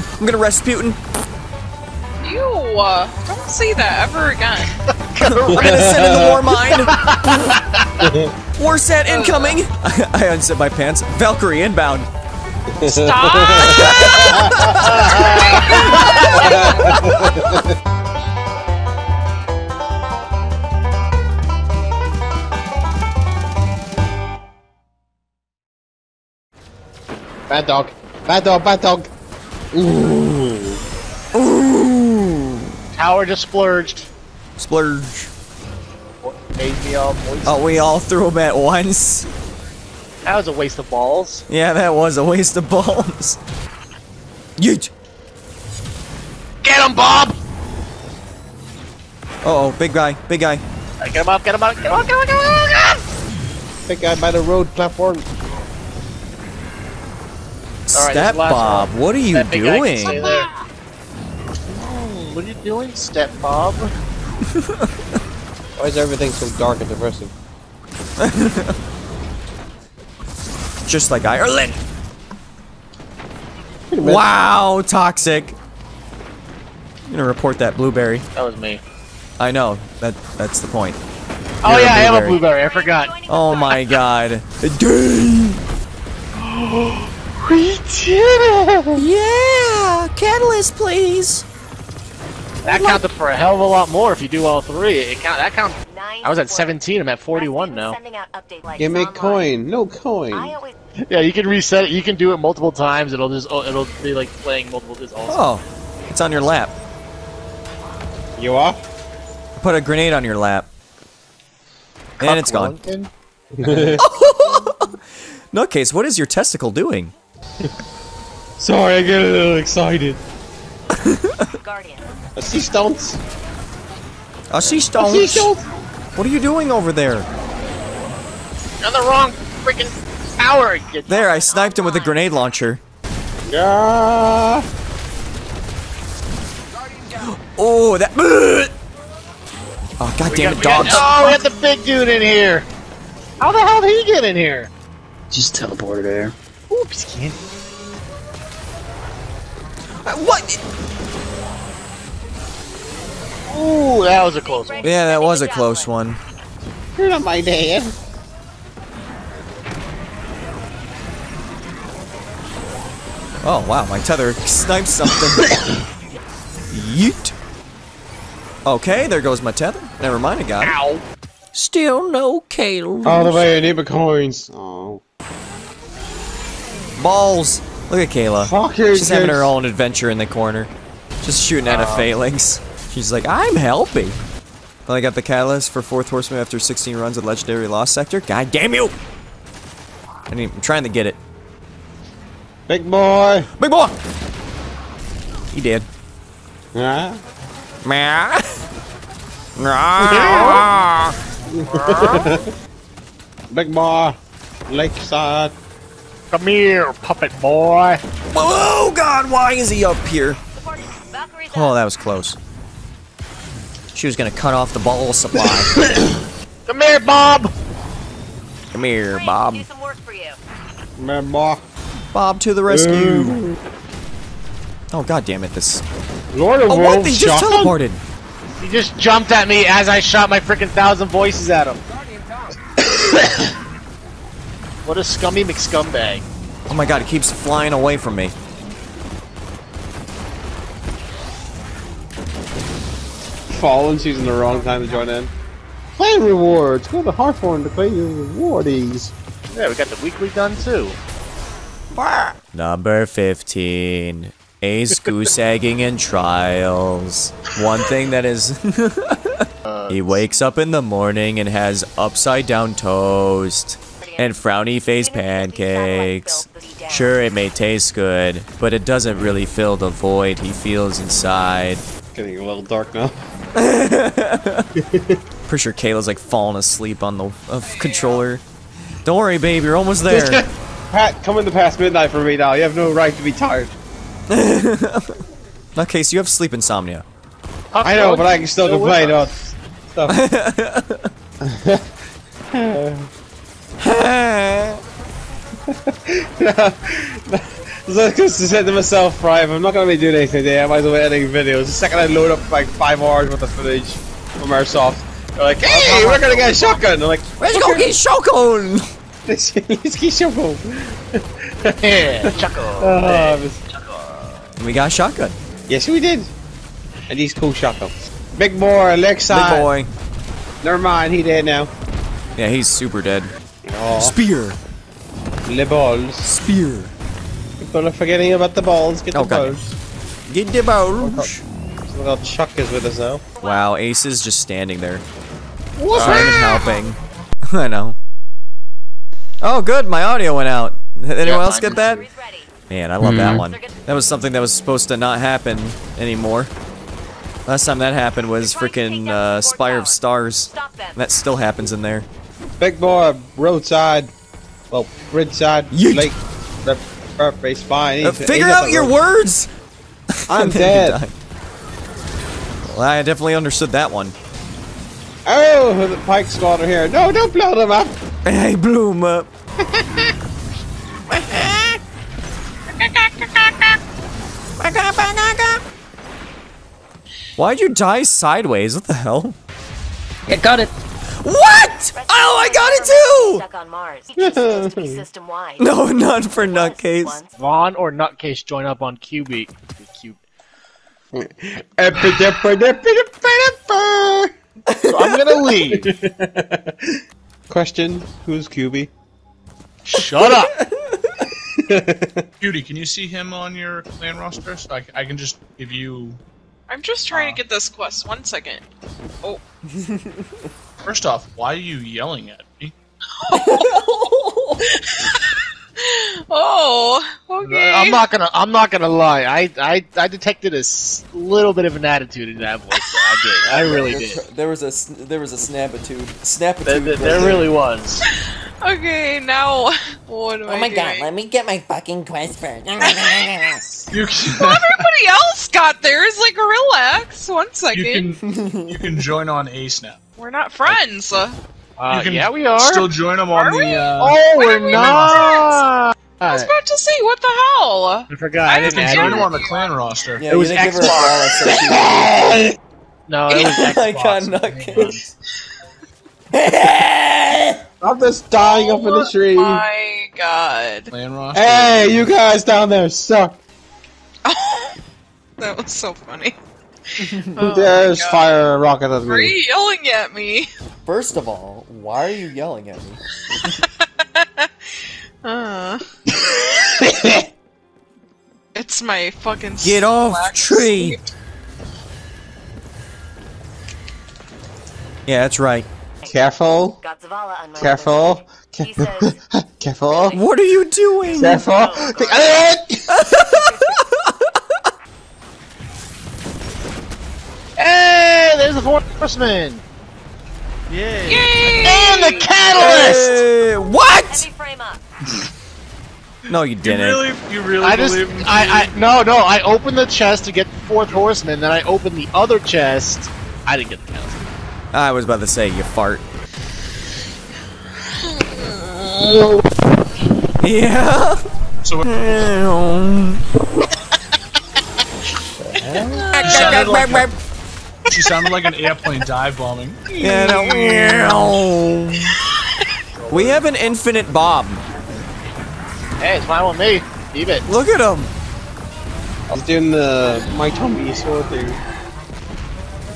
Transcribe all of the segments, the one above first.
Oh, I'm gonna Rasputin. You, uh, don't say that ever again. I'm gonna send in the war mine. Warsat incoming. I unzip my pants. Valkyrie inbound. Stop! Bad dog. Bad dog, bad dog. Ooh. Ooh. Tower just splurged. Splurge. Made me. Oh, we all threw them at once. That was a waste of balls. Yeah, that was a waste of balls. Yeet. Get him, Bob! Uh oh, big guy, big guy. Get him up, get him up, get him up, get him up, get him up! Get him up! Big guy by the road platform. Step this Bob, one. what are you That big guy can doing? stay. What are you doing, Step Bob? Why is everything so dark and depressing? Just like Ireland. Wow, toxic. I'm gonna report that blueberry. That was me. I know, that that's the point. Oh You're a yeah, I am a blueberry. blueberry, I forgot. Oh my god. Dang. We did it! Yeah, catalyst please. That counted for a hell of a lot more if you do all three. It count that count. I was at 17, I'm at 41 now. Give me coin. No coin. Yeah, you can reset it. You can do it multiple times. It'll just oh, it'll be like playing multiple. It's awesome. Oh, it's on your lap. You off? Put a grenade on your lap. And it's gone. Clunkin'. Nutcase, what is your testicle doing? Sorry, I get a little excited. Guardian. I see stunts. Oh, she I see stones. stunts. What are you doing over there? On the wrong freaking tower. You There, I sniped him with a grenade launcher. Yeah. Oh, that. Oh, god damn it, we got- dogs. oh, we got the big dude in here. How the hell did he get in here? Just teleported there. Oops, kid. Uh, What? Ooh, that was a close one. Yeah, that was a close one. You're not my dad. Oh, wow, my tether sniped something. Yeet. Okay, there goes my tether. Never mind, I got it. Ow. Still no Caleb. All the way, I need my coins. Oh. Balls. Look at Kayla. She's having her own adventure in the corner. Just shooting at a uh, phalanx. She's like, I'm helping. I got the catalyst for fourth horseman after 16 runs at legendary lost sector. God damn you! I I'm trying to get it. Big boy. Big boy! He did. Yeah. Meow. Big boy. Lakeside. Come here, puppet boy. oh god, why is he up here? Oh, that was close. She was gonna cut off the ball supply. Come here, Bob. Come here. Bob. Do some work for you. Big boy. Bob to the rescue. Uh. Oh god damn it, this. Lord of Oh what? Wolves They just shotgun? teleported. He just jumped at me as I shot my freaking thousand voices at him. what a scummy McScumbag. Oh my god, it keeps flying away from me. Fallen, choosing the wrong time to join in. Play rewards. Go to Hawthorne to play your rewardies. Yeah, we got the weekly done too. Number 15. Ace goose egging in trials. One thing that is. Uh, he wakes up in the morning and has upside down toast and frowny face pancakes. Sure, it may taste good, but it doesn't really fill the void he feels inside. Getting a little dark now. Pretty sure Kayla's like falling asleep on the uh, controller. Don't worry, babe, you're almost there. Pat, come in the past midnight for me now. You have no right to be tired. Okay, case, you have sleep insomnia. I know, but I can still Still complain with about stuff. So I just said to myself, right, if I'm not gonna be doing anything today, I might as well be editing videos. The second I load up like five hours worth of footage from Airsoft, they're like, hey, we're gonna get a shotgun. I'm like, Let's go get shotgun. let's let's get shotgun. Yeah, chuckle. Oh, was- We got a shotgun. yes, we did. And he's cool shotgun. Big boy, Alexei. Big boy. Never mind, he dead now. Yeah, he's super dead. Oh, Spear. the balls. Spear. People are forgetting about the balls. Get the Oh, God. balls. Get the balls. Look how Chuck is with us now. Wow, Ace is just standing there. What's Not even helping. I know. Oh, good. My audio went out. Anyone Yeah, else get that? Man, I love that Mhm. one. That was something that was supposed to not happen anymore. Last time that happened was freaking uh, Spire of Stars. That still happens in there. Big boy, roadside. Well, bridgeside. Yeet. Lake. The birthday spine. Uh, figure out your words! I'm dead. Well, I definitely understood that one. Oh, the Pike Squad are here. No, don't blow them up. Hey, blew them up. Why'd you die sideways? What the hell? Yeah, got it. What? Oh, I got it too! Stuck on Mars. Supposed to be system-wide. No, not for Nutcase. Once. Vaughn or Nutcase join up on QB. Cube. So I'm gonna leave. Question: Who's QB? Shut up. Judy, can you see him on your clan roster? So I, I can just give you. I'm just trying to uh, get this quest. One second. Oh. First off, why are you yelling at me? Oh. Okay. I'm not gonna. I'm not gonna lie. I I, I detected a little bit of an attitude in that voice. I did. I really did. There was a there was a snapitude. There, there, there really was. Okay. Now, what am Oh I my doing? god, let me get my fucking quest first. You Well, everybody else got theirs. Like, relax. One second. you can you can join on Ace now. We're not friends. Uh, Uh, yeah, we are. Still join them on Are the. we? Uh, oh, When we're we not. I was about to say, what the hell? I forgot. I I you didn't can add join you. them on the clan roster. Yeah, It was you didn't give her a Xbox. so she- No, it was Xbox. I got Nutcase. I'm just dying up in the tree. My God. Clan roster. Hey, you guys down there suck. that was so funny. Oh There's fire a rocket at Why are me. you yelling at me? First of all, why are you yelling at me? Uh, it's my fucking. Get off tree. sleep. Yeah, that's right. Careful. Got Zavala on Careful. Says, Careful. What are you doing? Careful. Hey, there's the fourth horseman. Yay! Yay! And the catalyst. Hey, what? heavy frame up. No, you You didn't. You really, you really I just, believe I, I, no, no. I opened the chest to get the fourth horseman. Then I opened the other chest. I didn't get the catalyst. I was about to say you fart. Yeah. So she sounded like an airplane dive bombing. Yeah, no. We have an infinite Bob. Hey, it's fine with me. Keep it. Look at him. He's doing the my Tommy sword thing.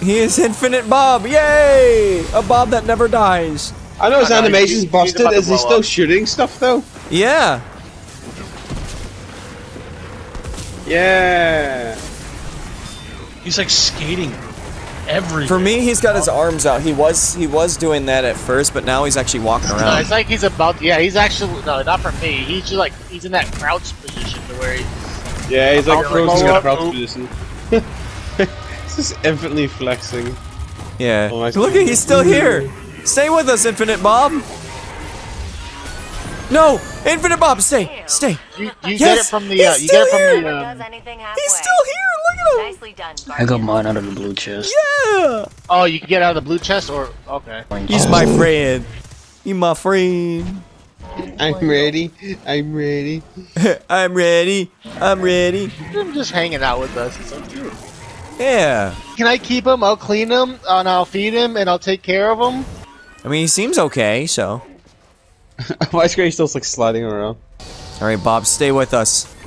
He is infinite Bob. Yay! A Bob that never dies. I know his no, animation's he's- he's busted. about Is he still up. shooting stuff though? Yeah. Yeah. He's like skating everywhere. For me, he's got his arms out. He was he was doing that at first, but now he's actually walking No, around. it's like he's about. Yeah, he's actually no, not for me. He's just like he's in that crouch position to where he's. Yeah, he's like I'll frozen in blow a crouch Oop. position. this is infinitely flexing. Yeah. Oh, Look, at he's still here. Stay with us, Infinite Bob. No, Infinite Bob, stay, stay. You, you get it from the. Uh, he's you get it still from here. the. Never Um, does anything halfway. He's still here. Look at him. Nicely done, I got mine out of the blue chest. Yeah. oh, you can get out of the blue chest, or okay. He's my friend. He my friend. I'm ready. I'm ready. I'm ready. I'm ready. I'm just hanging out with us. It's so cute. Yeah. Can I keep him? I'll clean him, and I'll feed him, and I'll take care of him. I mean, he seems okay, so. Why is Gray still like sliding around? All right, Bob, stay with us.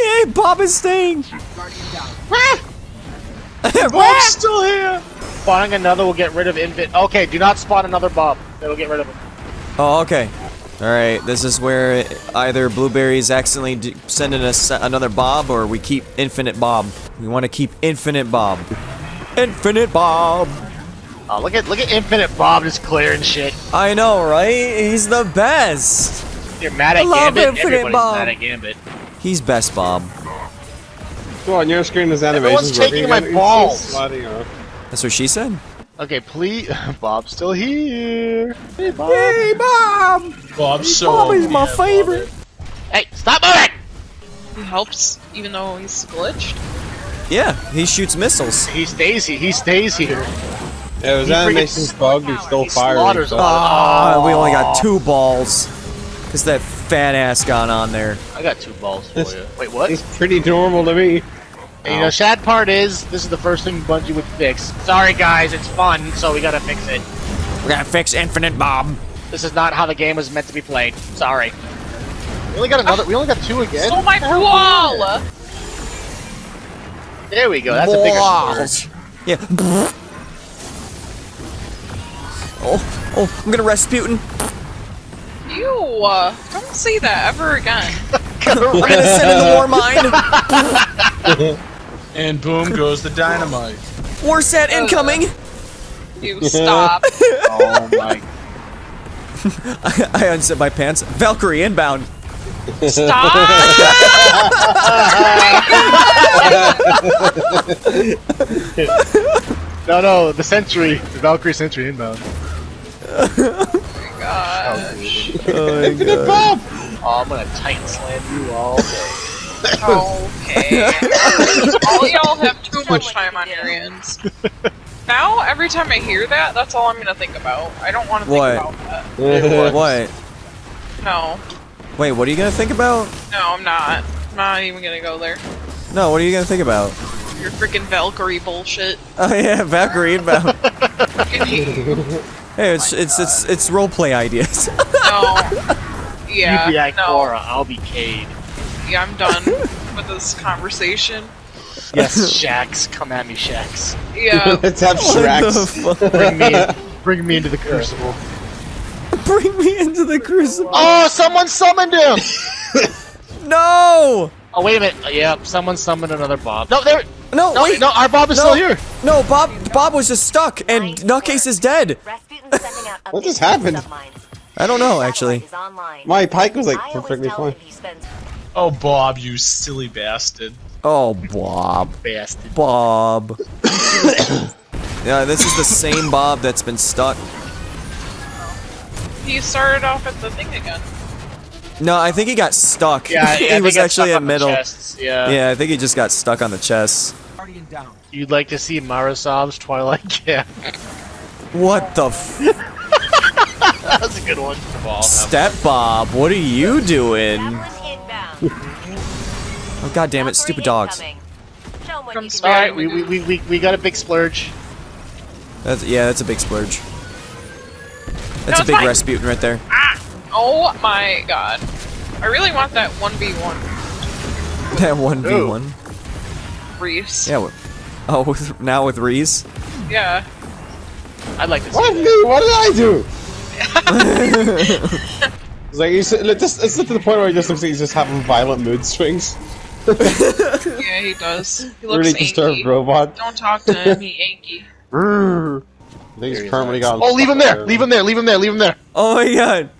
Hey, Bob is staying. Bob's still here. Spawning another will get rid of infant. Okay, do not spawn another Bob. It'll get rid of him. Oh, okay. All right, this is where either Blueberry's accidentally d- sending us another Bob, or we keep Infinite Bob. We want to keep Infinite Bob. Infinite Bob. Oh, look at look at Infinite Bob just clearing shit. I know, right? He's the best. You're mad at I love Gambit. Infinite Everybody's Bob. mad at Gambit. He's best Bob. Go on your screen. There's Everyone's animations. taking my again. Balls. That's what she said. Okay, please. Bob's still here. Hey, Bob. Hey, Bob. Bob's so. Bob is my yeah, favorite. Hey, stop moving! He helps even though he's glitched. Yeah, he shoots missiles. He stays here. He stays here. Yeah, was He freaking- animation's bugged. He's still He firing. so- Ah, we only got two balls. Cause that fat ass got on there. I got two balls for you. Wait, what? It's pretty normal to me. And, you know, sad part is, this is the first thing Bungie would fix. Sorry, guys, it's fun, so we gotta fix it. We gotta fix Infinite Bob. This is not how the game was meant to be played. Sorry. We only got another. We only got two again. Stole my wall! There we go. That's a bigger Balls. Yeah. Oh, oh, I'm gonna Rasputin. You, uh, don't say that ever again. I'm gonna send in the war mine. And boom goes the dynamite. Warsat incoming. You stop. Oh my. I unzip my pants. Valkyrie inbound. Stop! No, no, the Sentry, the Valkyrie Sentry inbound. Gosh. Infinite Bob! Oh, I'm gonna Titan slam you all day. Okay. all y'all have too much time on your hands. Now, every time I hear that, that's all I'm gonna think about. I don't want to think about that. What? No. Wait, what are you gonna think about? No, I'm not. I'm not even gonna go there. No, what are you gonna think about? Your freaking Valkyrie bullshit. Oh yeah, Valkyrie inbound. Fucking hate you. hey, it's it's it's it's roleplay ideas. No. Yeah. you be no. I'll be Cayde. Yeah, I'm done with this conversation. Yes, Shaxx, come at me, Shaxx. Yeah. Let's have Shreks. What the fuck? Bring me, bring me into the Crucible. Bring me into the crucible. Oh, someone summoned him! No! Oh, wait a minute. Yep, someone summoned another Bob. No, there. No, No, wait. no, our Bob is No. still here. No, Bob Bob was just stuck and Nutcase is dead. Rasputin's sending out What just happened? I don't know actually. My pike was like perfectly fine. him he spends Oh, Bob, you silly bastard. Oh, Bob. Bastard. Bob. yeah, this is the same Bob that's been stuck. He started off at the thing again. No, I think he got stuck. Yeah, I- I he was I actually stuck in middle. chests, Yeah. Yeah, I think he just got stuck on the chest. You'd like to see Marasov's Twilight Gap. What the f- that was a good one. Step Bob? What are you doing? Oh god damn it, stupid dogs. Incoming. Show 'em what From you can Sky- Alright, we, we, we, we, we got a big splurge. That's yeah, that's a big splurge. That's No, a big fine. Rasputin right there. Ah! Oh my god. I really want that 1v1 That one v one. Reese. Yeah. with- Oh, with, now with Reese. Yeah. I'd like to see What that. What did I do? it's like he's like, just it's to the point where he just looks like he's just having violent mood swings. Yeah, he does. He looks Really disturbed anky. robot. Don't talk to him, he anky. I think he's permanently gone. Oh, leave him there! Leave him there! Leave him there! Leave him there! Oh my god.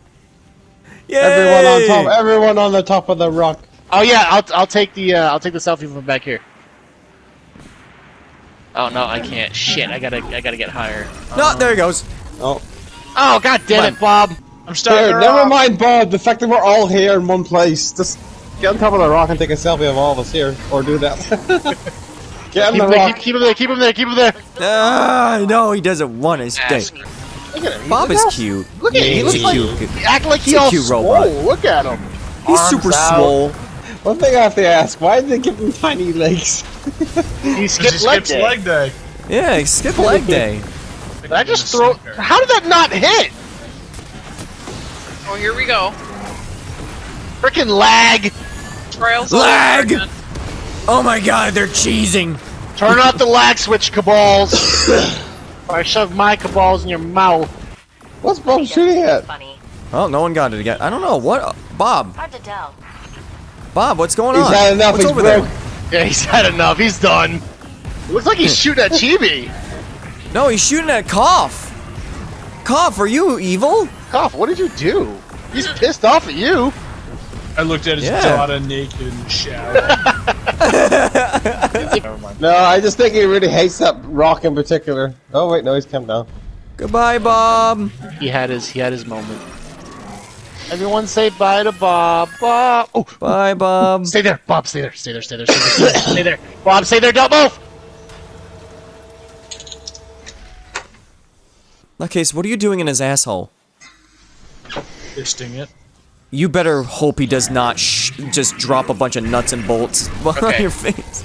Yay! Everyone on top. Everyone on the top of the rock. Oh yeah, I'll I'll take the uh, I'll take the selfie from back here. Oh no, I can't. Shit, I gotta I gotta get higher. No, there he goes. Oh, Oh god damn it, Bob! I'm starting there. Never off. mind, Bob. The fact that we're all here in one place. Just get on top of the rock and take a selfie of all of us here, or do that. get on Keep the him, there, rock. keep, keep him there, keep him there, keep him there. Ah, no, he doesn't want to stay. Ask. Look at him. Bob Look is how- cute. Look at him. He He's looks a like cute. act like He's he a all cute swole. robot. Look at him. He's Arms super out. swole. One thing I have to ask, why did they give him tiny legs? He He leg skips day. leg day. Yeah, skip leg day. Did I just throw? How did that not hit? Oh, here we go. Freaking lag. Trials all over Lag! Oh my god, they're cheesing. Turn off the lag switch, cabals. or I shove my cabals in your mouth. What's Bob shooting at? Funny. Oh, no one got it again. I don't know. What? Bob. Hard to tell. Bob, what's going He's on? had enough, What's he's over broke. there? Yeah, he's had enough. He's done. It looks like he's hmm. shooting at Chibi. No, he's shooting at Cough. Cough, are you evil? Cough, what did you do? He's pissed off at you. I looked at his Yeah. daughter naked in the shower. Never mind. No, I just think he really hates that rock in particular. Oh wait, no, he's come down. Goodbye, Bob. He had his he had his moment. Everyone say bye to Bob. Bob. Oh, Bye, Bob. stay there. Bob, stay there. Stay there. Stay there. Stay there. Stay there. Bob, stay there. Don't move. Nutcase, what are you doing in his asshole? Fisting it. You better hope he does not sh- just drop a bunch of nuts and bolts behind Okay. your face.